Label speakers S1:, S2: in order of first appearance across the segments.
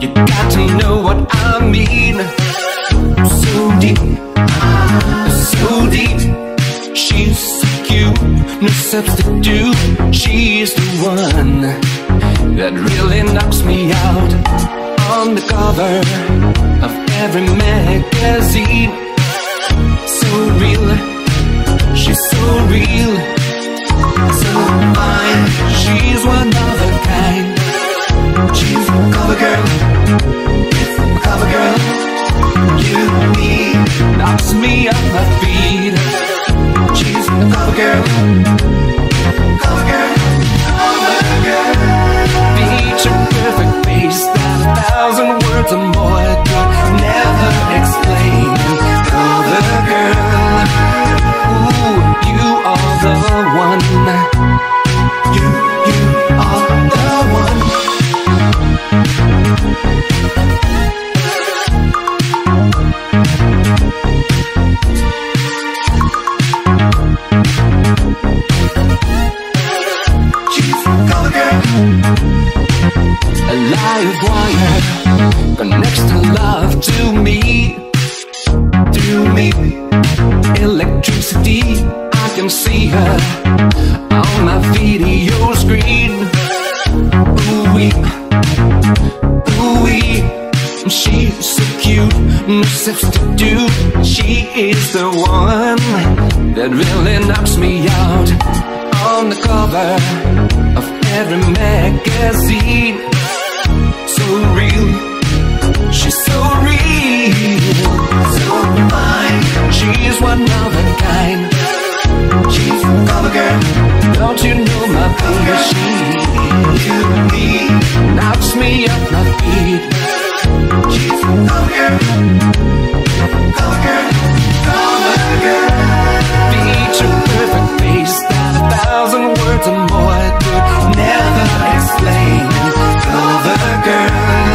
S1: You
S2: got to know what I mean. So deep, so deep. She's so cute, no substitute. She's the one that really knocks me out. On the cover of every magazine. So real, she's so real. So fine, she's one of a. She's cover girl, cover girl. You, me, knocks me off my feet. She's cover girl, cover girl, cover girl. Feature perfect face a thousand words or more could live wire connects the love to me, through me. Electricity, I can see her on my video screen. Ooh wee, ooh wee, she's so cute, no substitute. She is the one that really knocks me out on the cover of every magazine. She's one of a kind. She's a cover girl. Don't you know my baby? She you me knocks me off my feet. She's a cover girl, cover girl, cover girl. Feature perfect face that a thousand words or more could never explain. Cover girl,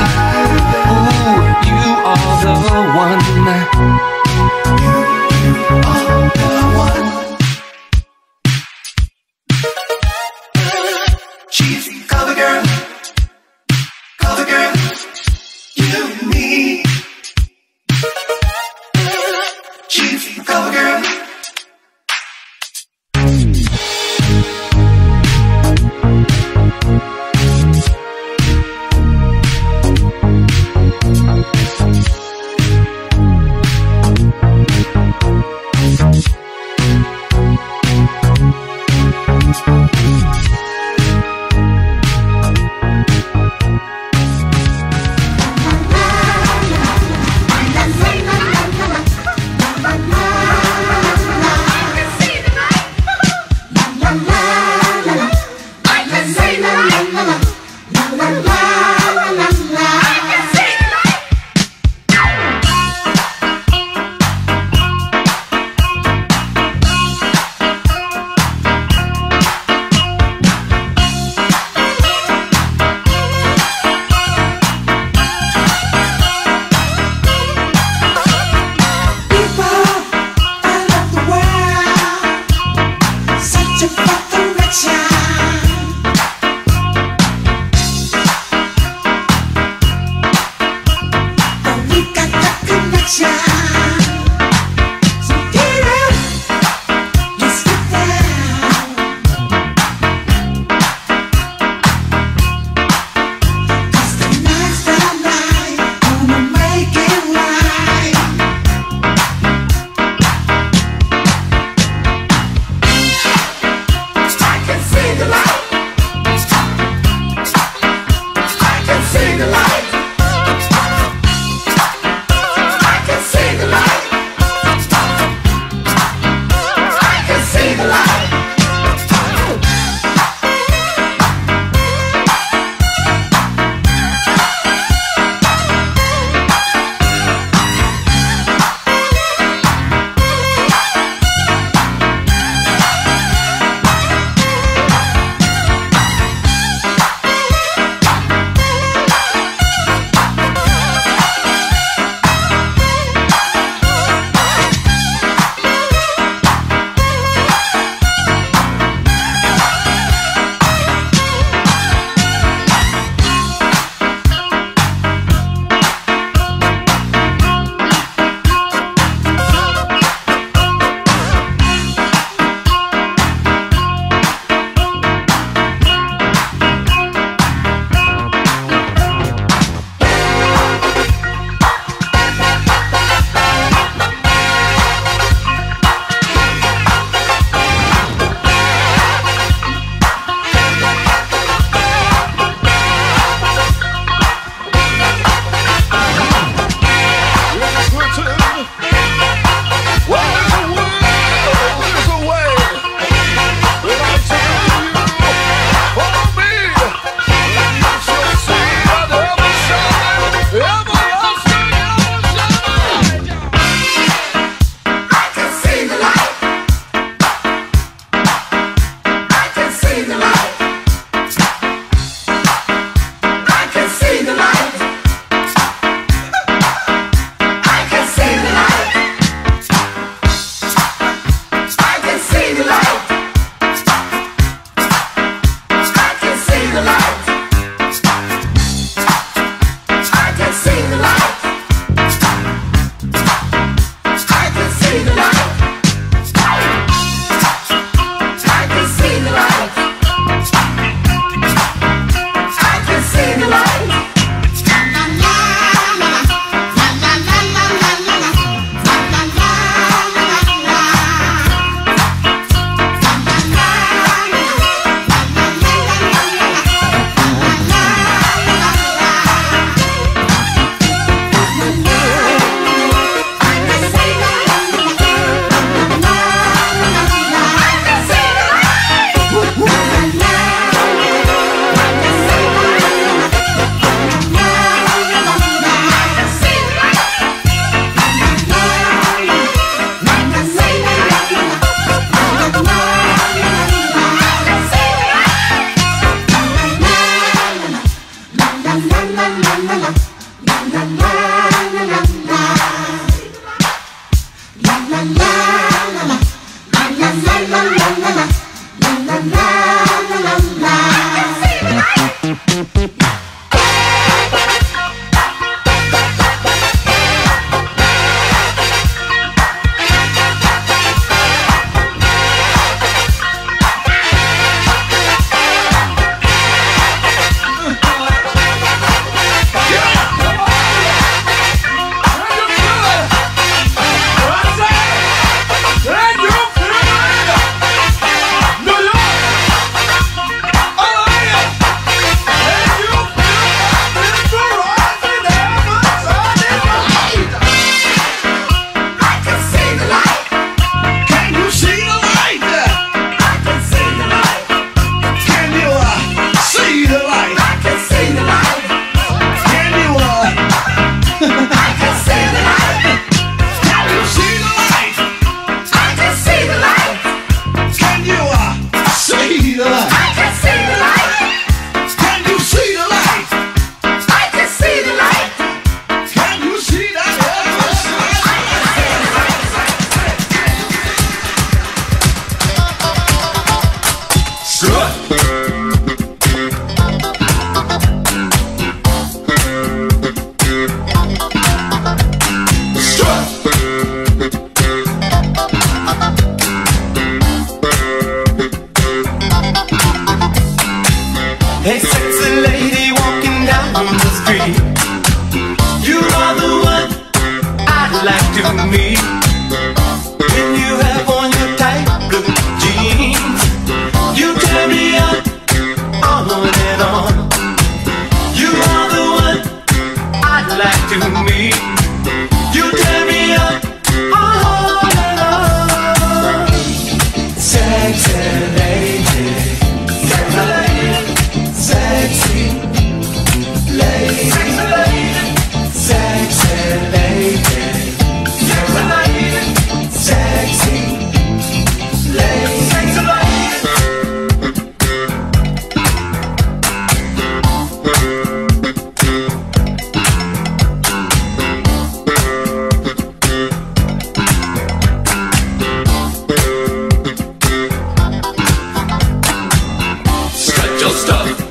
S3: stuff,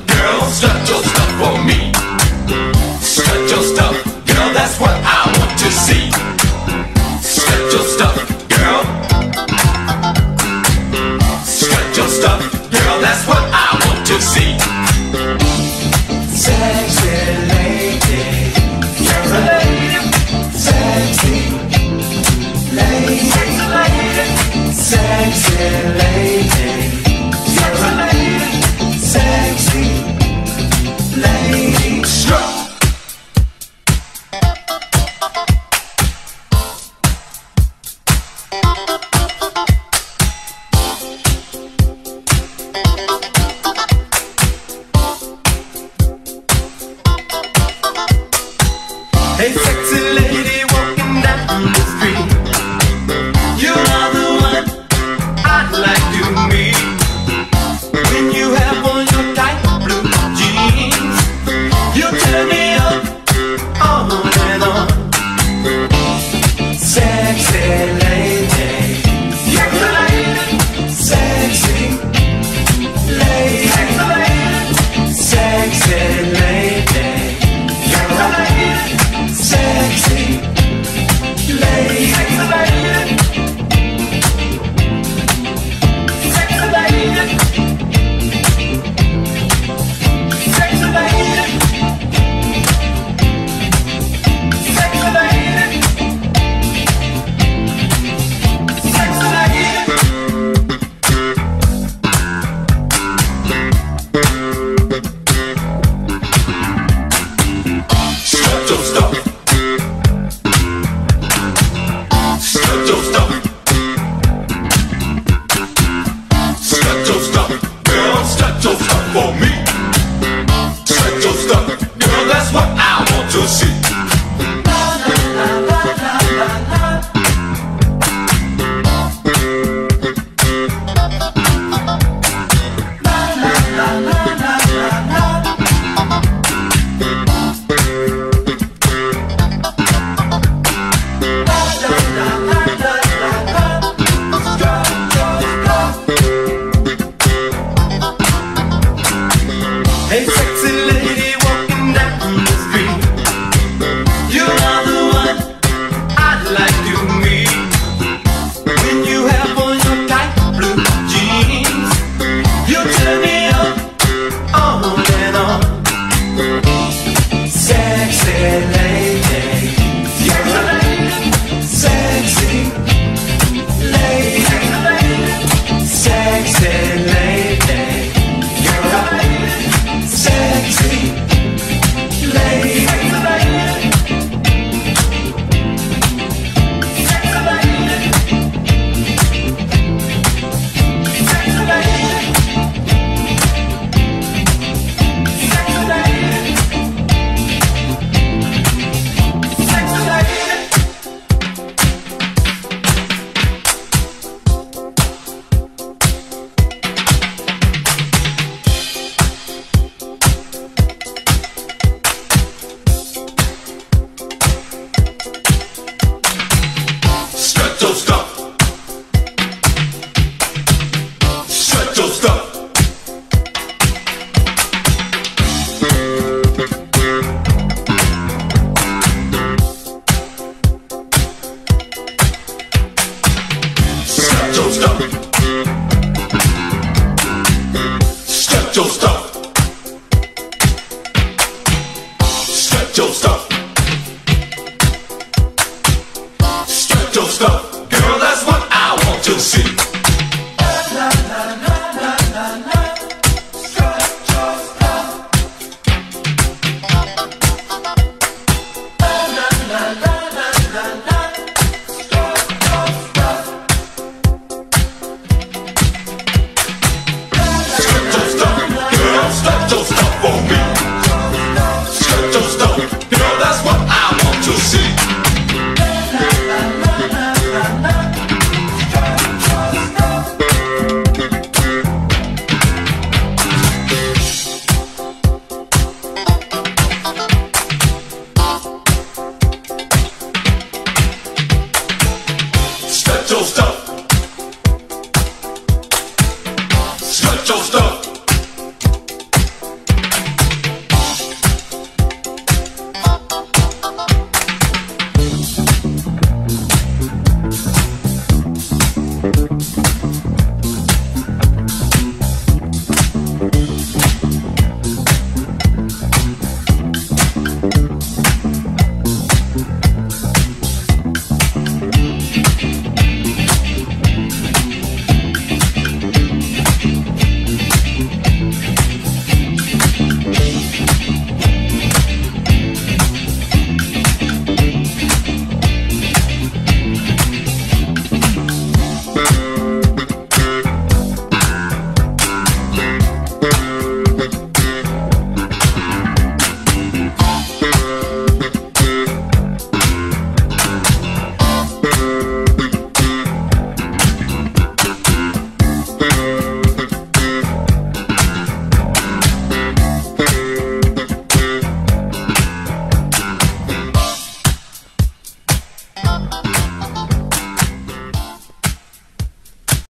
S3: Just your stuff.